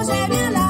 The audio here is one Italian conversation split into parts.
Dios de mi alma.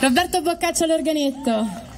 Roberto Boccaccio all'organetto.